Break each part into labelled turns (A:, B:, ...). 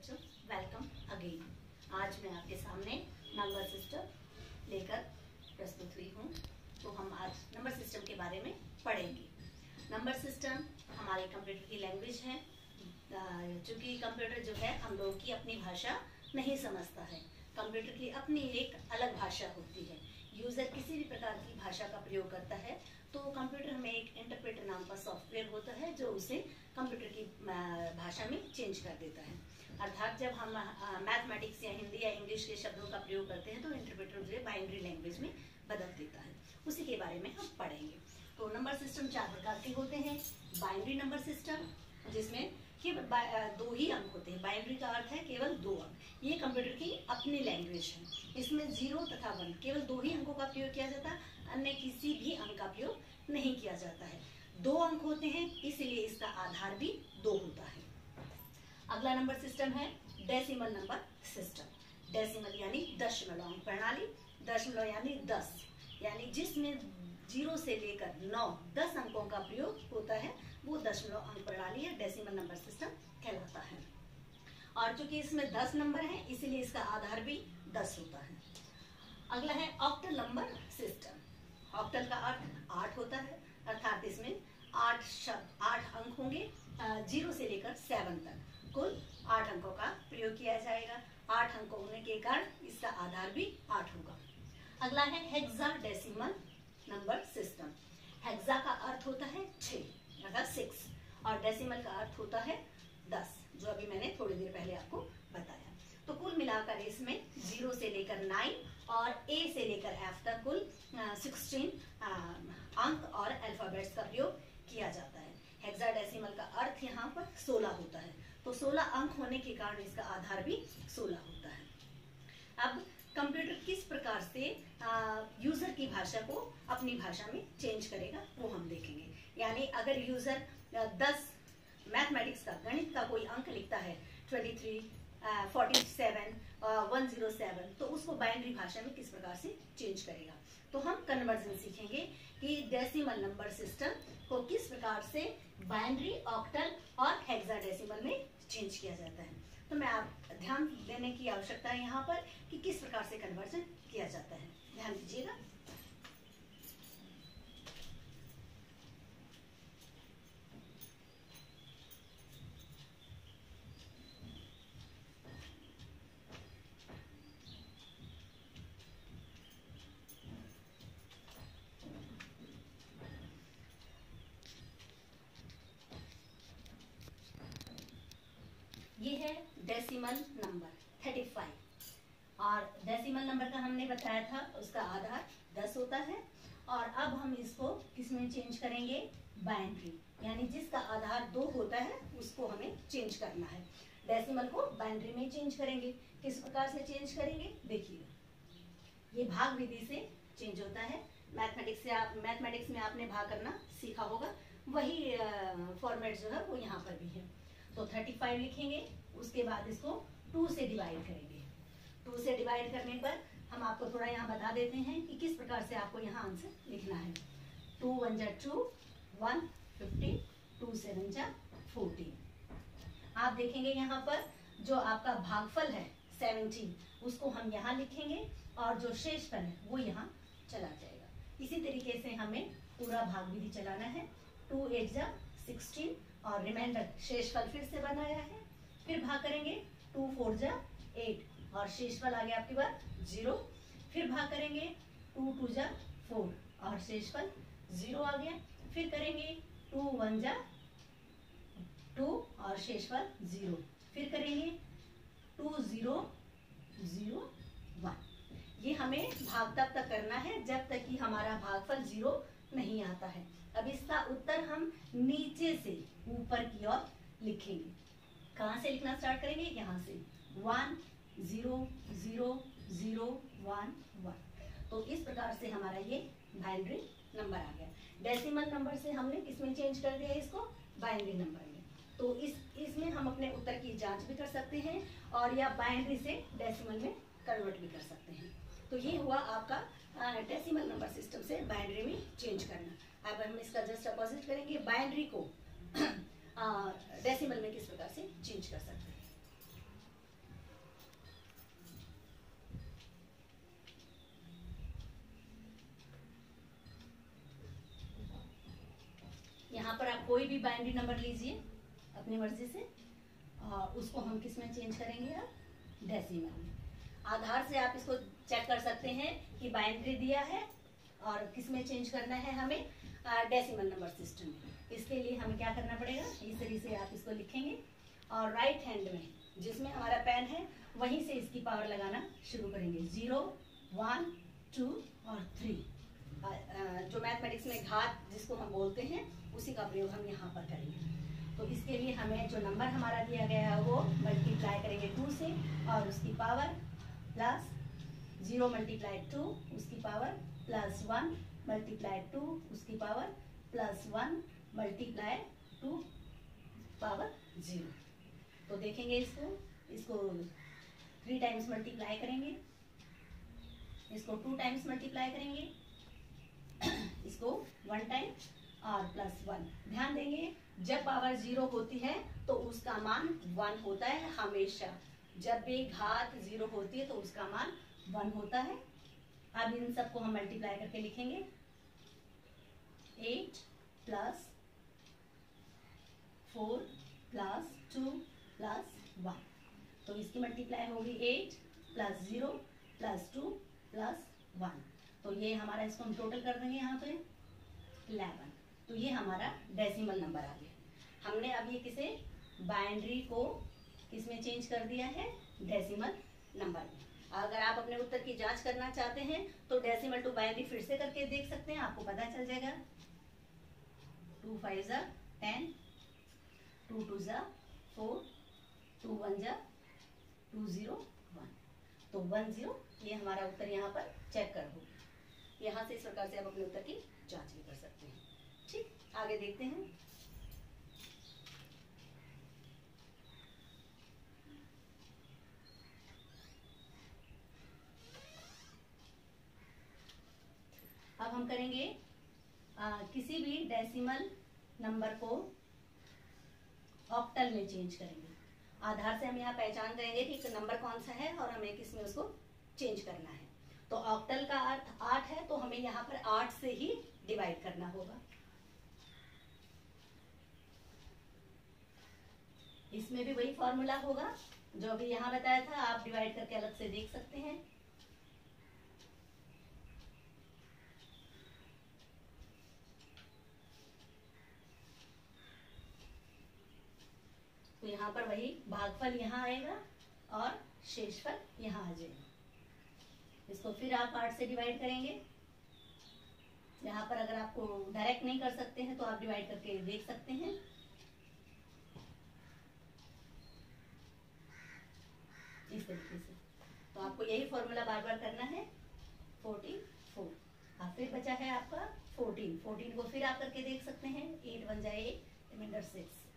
A: बच्चों welcome again आज मैं आपके सामने नंबर सिस्टम लेकर प्रस्तुत हुई हूँ। तो हम आज नंबर सिस्टम के बारे में पढ़ेंगे। नंबर सिस्टम हमारे कंप्यूटर की लैंग्वेज है। चूँकि कंप्यूटर जो है, हम लोगों की अपनी भाषा नहीं समझता है। कंप्यूटर की अपनी एक अलग भाषा होती है। यूज़र किसी भी प्रकार की भाषा का प्रयोग करता है। तो कंप्यूटर में एक इंटरप्रेटर नाम का सॉफ्टवेयर होता है, जो उसे कंप्यूटर की भाषा में चेंज कर देता है। अर्थात जब हम मैथमेटिक्स या हिंदी या इंग्लिश के शब्दों का प्रयोग करते हैं तो इंटरप्रेटर उसे बाइंड्री लैंग्वेज में बदल देता है। उसी के बारे में हम पढ़ेंगे। तो नंबर सिस्टम चार प्रकार के होते हैं। बाइंड्री नंबर सिस्टम जिसमें केवल दो ही अंक होते हैं। बाइनरी का अर्थ है केवल दो अंक। ये कंप्यूटर की अपनी लैंग्वेज है। इसमें ज़ीरो तथा वन केवल दो ही अंकों का प्रयोग किया जाता है अन्य किसी भी अंक का प्रयोग नहीं किया जाता है। दो अंक होते हैं, इसलिए इसका आधार भी दो होता है। अगला नंबर सिस्टम है डेसिमल नंबर सिस्टम डेसिमल यानी दशमलव प्रणाली, दशमलव यानी दस। यानी जिसमें ज़ीरो से लेकर नौ, दस अंकों का प्रयोग होता है, वो दशमलव अंक प्रणाली है डेसिमल नंबर सिस्टम कहलाता है। और चूँकि इसमें दस नंबर है, इसीलिए इसका आधार भी दस होता है। अगला है ऑक्टल नंबर सिस्टम ऑक्टल का अर्थ आठ होता है, अर्थात इसमें आठ शब्द, आठ अंक होंगे ज़ीरो से लेकर सेवन तक। कुल आठ अंकों का प्रयोग किया जाएगा। आठ अंक होने के कारण इसका आधार भी आठ होगा। अगला है hexadecimal number system hexa का अर्थ होता है छ सिक्स और डेसिमल का अर्थ होता है दस, जो अभी मैंने थोड़ी देर पहले आपको बताया। तो कुल मिलाकर इसमें ज़ीरो से लेकर नाइन और ए से लेकर एफ़ तक कुल सिक्सटीन अंक और अल्फाबेट्स का प्रयोग किया जाता है। हेक्साडेसिमल का अर्थ यहाँ पर 16 होता है। तो 16 अंक होने के कारण इसका आधार भी 16 होता है। अब कंप्यूटर किस प्रकार से आ, यूज़र की भाषा को अपनी भाषा में चेंज करेगा वो हम देखेंगे। यानी अगर यूज़र 10 मैथमेटिक्स का गणित का कोई अंक लिखता है 23 forty seven one zero seven तो उसको बाइनरी भाषा में किस प्रकार से चेंज करेगा? तो हम कन्वर्जन सीखेंगे कि डेसिमल नंबर सिस्टम को किस प्रकार से बाइनरी ऑक्टल और हेक्साडेसिमल में चेंज किया जाता है। तो मैं आप, ध्यान देने की आवश्यकता है यहाँ पर कि किस प्रकार से कन्वर्जन किया जाता है। ध्यान दीजिएगा। ये है डेसिमल नंबर थर्टी फाइव और डेसिमल नंबर का हमने बताया था, उसका आधार दस होता है। और अब हम इसको किसमें चेंज करेंगे? बाइनरी यानी जिसका आधार दो होता है, उसको हमें चेंज करना है। डेसिमल को बाइनरी में चेंज करेंगे। किस प्रकार से चेंज करेंगे? देखिए। ये भाग विधि से चेंज होता है। मैथमेटिक्स से आप मैथमेटिक्स में आपने भाग करना सीखा होगा। वही फॉर्मेट जो है, वो यहाँ पर भी है। तो 35 लिखेंगे, उसके बाद इसको 2 से डिवाइड करेंगे। 2 से डिवाइड करने पर हम आपको थोड़ा यहाँ बता देते हैं कि किस प्रकार से आपको यहाँ आंसर लिखना है। टू वन जा two one fifty two seven जा फोर्टीन आप देखेंगे यहाँ पर जो आपका भागफल है सेवनटीन उसको हम यहाँ लिखेंगे और जो शेषफल है, वो यहाँ चला जाएगा। इसी तरीके से हमें पूरा भाग विधि चलाना है। टू एट जा सिक्सटीन और रिमाइंडर शेषफल फिर से बनाया है। फिर भाग करेंगे टू फोर जा एट और शेषफल आ गया आपके पास ज़ीरो। फिर भाग करेंगे टू टू जा फोर और शेषफल ज़ीरो आ गया। फिर करेंगे टू वन जा टू और शेषफल ज़ीरो। फिर करेंगे टू ज़ीरो ज़ीरो, वन। ये हमें भाग तब तक करना है जब तक कि हमारा भागफल ज़ीरो नहीं आता है। अब इसका उत्तर हम नीचे से ऊपर की ओर लिखेंगे। कहा से लिखना स्टार्ट करेंगे? यहाँ से। One zero zero zero one one तो इस प्रकार से हमारा ये बाइनरी नंबर आ गया। डेसिमल नंबर से हमने किसमें चेंज कर दिया इसको? बाइनरी नंबर में। तो इस, इसमें हम अपने उत्तर की जाँच भी कर सकते हैं और या बाइनरी से डेसिमल में कन्वर्ट भी कर सकते हैं। तो ये हुआ आपका डेसिमल नंबर सिस्टम से बाइनरी में चेंज करना। अब हम इसका जस्ट अपोजिट करेंगे बाइनरी को डेसिमल में किस प्रकार से चेंज कर सकते हैं? यहाँ पर आप कोई भी बाइनरी नंबर लीजिए, अपनी मर्ज़ी से और उसको हम किसमें चेंज करेंगे आप? डेसिमल में। आधार से आप इसको चेक कर सकते हैं कि बाइनरी दिया है और किसमें चेंज करना है हमें। डेसिमल नंबर सिस्टम इसके लिए हमें क्या करना पड़ेगा? इस तरीके से आप इसको लिखेंगे और राइट हैंड में, जिसमें हमारा पेन है, वहीं से इसकी पावर लगाना शुरू करेंगे। ज़ीरो वन टू और थ्री जो मैथमेटिक्स में घात जिसको हम बोलते हैं, उसी का प्रयोग हम यहाँ पर करेंगे। तो इसके लिए हमें जो नंबर हमारा दिया गया है, वो मल्टीप्लाई करेंगे टू से और उसकी power plus zero multiply two उसकी power plus one multiply two उसकी power plus one multiply two power zero तो देखेंगे इसको इसको थ्री टाइम्स मल्टीप्लाई करेंगे, इसको टू टाइम्स मल्टीप्लाई करेंगे, इसको वन टाइम और प्लस वन ध्यान देंगे, जब पावर ज़ीरो होती है तो उसका मान वन होता है हमेशा. जब भी घात ज़ीरो होती है तो उसका मान वन होता है. अब इन सबको हम मल्टीप्लाई करके लिखेंगे. Eight plus four plus two plus one तो इसकी मल्टीप्लाई होगी eight plus zero plus two plus one तो ये हमारा इसको हम टोटल कर देंगे यहाँ पे इलेवन तो ये हमारा डेसिमल नंबर आ गया. हमने अब ये किसे? बाइंड्री को किसमें चेंज कर दिया है? डेसिमल नंबर में. अगर आप अपने उत्तर की जाँच करना चाहते हैं तो डेसिमल टू बाइनरी फिर से करके देख सकते हैं, आपको पता चल जाएगा. टू फाइव ज़ा, टेन, टू टू ज़ा, फोर, टू वन ज़ा, टू ज़ीरो वन। तो वन ज़ीरो, ये हमारा उत्तर यहाँ पर चेक कर हो यहाँ से इस प्रकार से आप अपने उत्तर की जाँच भी कर सकते हैं। ठीक, आगे देखते हैं। अब हम करेंगे आ, किसी भी डेसिमल नंबर को ऑक्टल में चेंज करेंगे। आधार से हम यहाँ पहचान करेंगे कि नंबर कौन सा है और हमें किसमें उसको चेंज करना है। तो ऑक्टल का अर्थ आठ है तो हमें यहाँ पर आठ से ही डिवाइड करना होगा। इसमें भी वही फॉर्मूला होगा जो अभी यहाँ बताया था आप डिवाइड करके अलग से देख सकते हैं तो यहाँ पर वही भागफल यहाँ आएगा और शेषफल यहाँ आ जाएगा। इसको फिर आप आठ से डिवाइड करेंगे। यहाँ पर अगर आपको डायरेक्ट नहीं कर सकते हैं तो आप डिवाइड करके देख सकते हैं। इस तरीके से। तो आपको यही फॉर्मूला बार बार करना है। फोर्टीन फोर हाँ फिर बचा है आपका फोर्टीन फोर्टीन को फिर आप करके देख सकते हैं। एट वन जाए एट रिमाइंडर सिक्स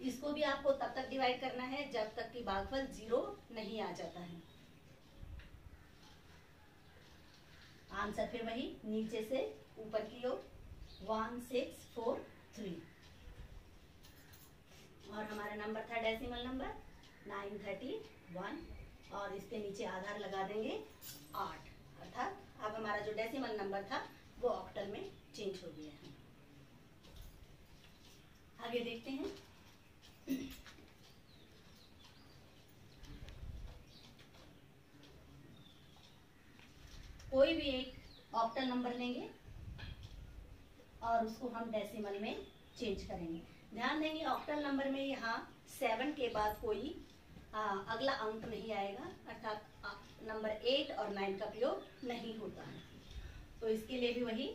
A: इसको भी आपको तब तक डिवाइड करना है जब तक कि भागफल ज़ीरो नहीं आ जाता है। आंसर फिर वही, नीचे से ऊपर की ओर वन सिक्स फोर थ्री और हमारा नंबर था decimal number nine thirty one और इसके नीचे आधार लगा देंगे आठ। अर्थात अब हमारा जो डेसिमल नंबर था, वो ऑक्टल में चेंज हो गया है। आगे देखते हैं कोई भी एक ऑक्टल नंबर लेंगे और उसको हम डेसिमल में चेंज करेंगे। ध्यान देंगे ऑक्टल नंबर में यहाँ सेवन के बाद कोई आ, अगला अंक नहीं आएगा अर्थात नंबर एट और नाइन का प्रयोग नहीं होता है। तो इसके लिए भी वही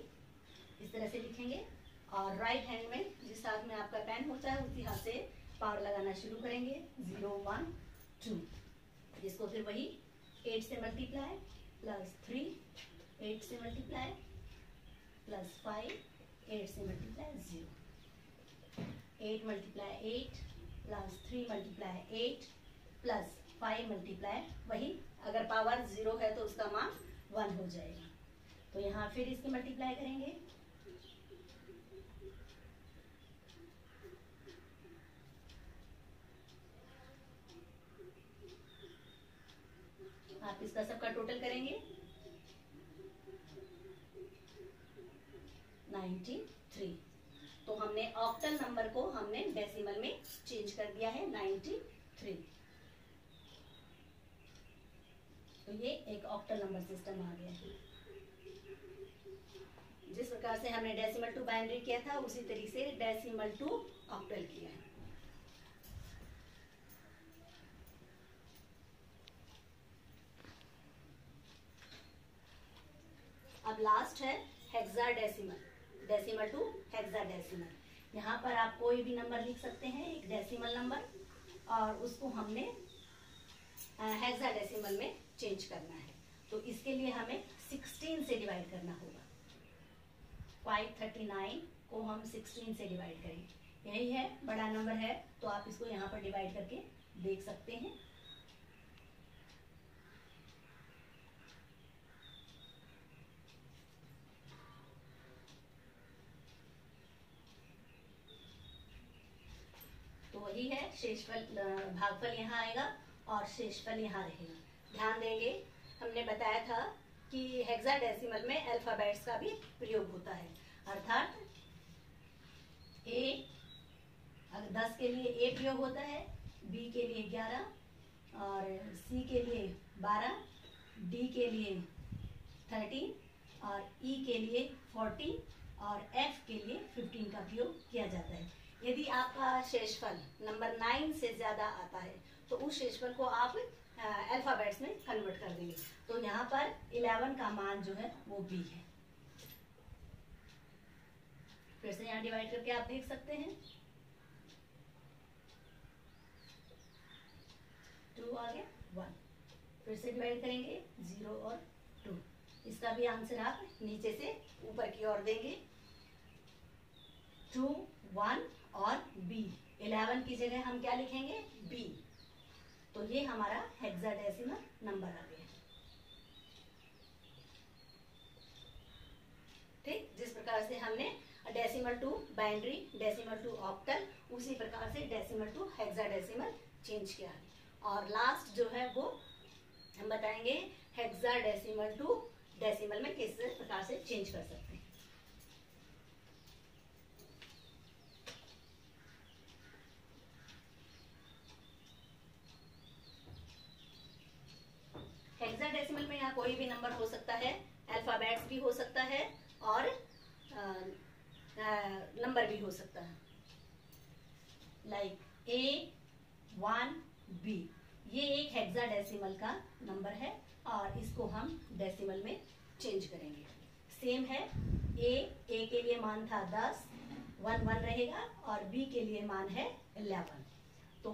A: इस तरह से लिखेंगे। और राइट हैंड में जिस हाथ में आपका पेन होता है उसी हाथ से पावर लगाना शुरू करेंगे। ज़ीरो वन टू जिसको फिर वही एट से मल्टीप्लाई प्लस थ्री एट से मल्टीप्लाई प्लस फाइव एट से multiply zero eight multiply eight plus three multiply eight plus five multiply वही, अगर पावर ज़ीरो है तो उसका मान वन हो जाएगा। तो यहाँ फिर इसकी मल्टीप्लाई करेंगे। आप इसका सबका टोटल करेंगे। Ninety three. तो हमने ऑक्टल नंबर को हमने डेसिमल में चेंज कर दिया है नाइन्टी थ्री। तो ये एक ऑक्टल नंबर सिस्टम आ गया है। जिस प्रकार से हमने डेसिमल टू बाइनरी किया था, उसी तरीके से डेसिमल टू ऑक्टल किया है। अब लास्ट है हेक्साडेसिमल डेसिमल टू हेक्साडेसिमल यहाँ पर आप कोई भी नंबर लिख सकते हैं, एक डेसिमल नंबर और उसको हमने हेक्साडेसिमल में चेंज करना है। तो इसके लिए हमें 16 से डिवाइड करना होगा। 539 को हम 16 से डिवाइड करेंगे। यही है, बड़ा नंबर है तो आप इसको यहाँ पर डिवाइड करके देख सकते हैं तो वही है, शेषफल भागफल यहाँ आएगा और शेषफल यहाँ रहेगा। ध्यान देंगे, हमने बताया था कि हेक्साडेसिमल में अल्फाबेट्स का भी प्रयोग होता है। अर्थात ए अगर दस के लिए ए प्रयोग होता है बी के लिए ग्यारह और सी के लिए बारह डी के लिए थर्टीन और ई e के लिए फोर्टीन और एफ़ के लिए फिफ्टीन का प्रयोग किया जाता है। यदि आपका शेषफल नंबर नाइन से ज़्यादा आता है तो उस शेषफल को आप अल्फाबेट्स में कन्वर्ट कर देंगे। तो यहाँ पर 11 का मान जो है, वो बी है। फिर से यहाँ डिवाइड करके आप देख सकते हैं। टू आ गया वन फिर से डिवाइड करेंगे ज़ीरो और टू इसका भी आंसर आप नीचे से ऊपर की ओर देंगे। टू, वन और बी इलेवन की जगह हम क्या लिखेंगे? बी तो ये हमारा हेक्साडेसिमल नंबर आ गया। ठीक? जिस प्रकार से हमने decimal to binary decimal to octal उसी प्रकार से डेसिमल टू हेक्साडेसिमल चेंज किया। है और लास्ट जो है वो हम बताएँगे हेक्साडेसिमल टू डेसिमल में किस प्रकार से चेंज कर सकते हैं हेक्साडेसिमल में यहाँ कोई भी नंबर हो सकता है अल्फाबेट्स भी हो सकता है और नंबर भी हो सकता है। लाइक ए वन बी ये एक हेक्साडेसिमल का नंबर है और इसको हम डेसिमल में चेंज करेंगे। सेम है ए ए के लिए मान था दस वन वन रहेगा और बी के लिए मान है इलेवन तो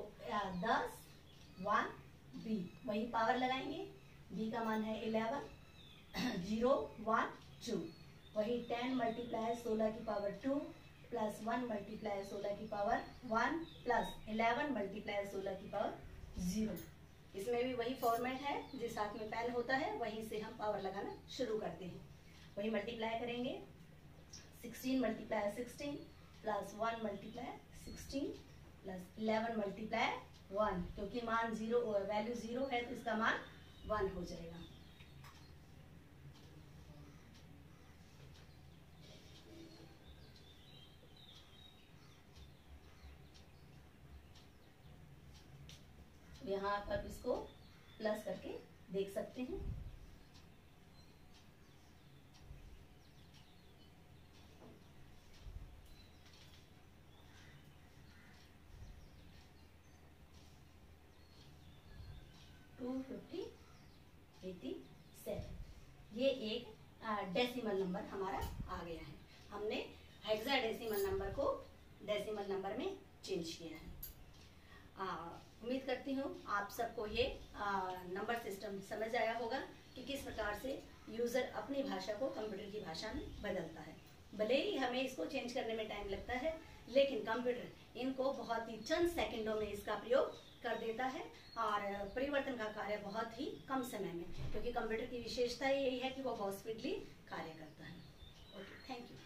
A: दस वन बी वही पावर लगाएँगे। बी का मान है इलेवन ज़ीरो वन टू वही टेन मल्टीप्लाई सोलह की power two plus one multiply सोलह की power one plus eleven multiply सोलह की पावर ज़ीरो इसमें भी वही फॉर्मेट है, जिस हाथ में पेन होता है, वहीं से हम पावर लगाना शुरू करते हैं। वही मल्टीप्लाई करेंगे। Sixteen multiply sixteen plus one multiply sixteen plus eleven multiply one क्योंकि मान ज़ीरो वैल्यू ज़ीरो है तो इसका मान वन हो जाएगा। यहाँ आप इसको प्लस करके देख सकते हैं। टू फिफ्टी एटी सेवन ये एक डेसिमल नंबर हमारा आ गया है। हमने हेक्सा डेसिमल नंबर को डेसिमल नंबर में चेंज किया है। उम्मीद करती हूँ आप सबको ये नंबर सिस्टम समझ आया होगा कि किस प्रकार से यूज़र अपनी भाषा को कंप्यूटर की भाषा में बदलता है। भले ही हमें इसको चेंज करने में टाइम लगता है, लेकिन कंप्यूटर इनको बहुत ही चंद सेकंडों में इसका प्रयोग कर देता है और परिवर्तन का कार्य बहुत ही कम समय में, क्योंकि कंप्यूटर की विशेषता यही है कि वो बहुत स्पीडली कार्य करता है। Okay thank you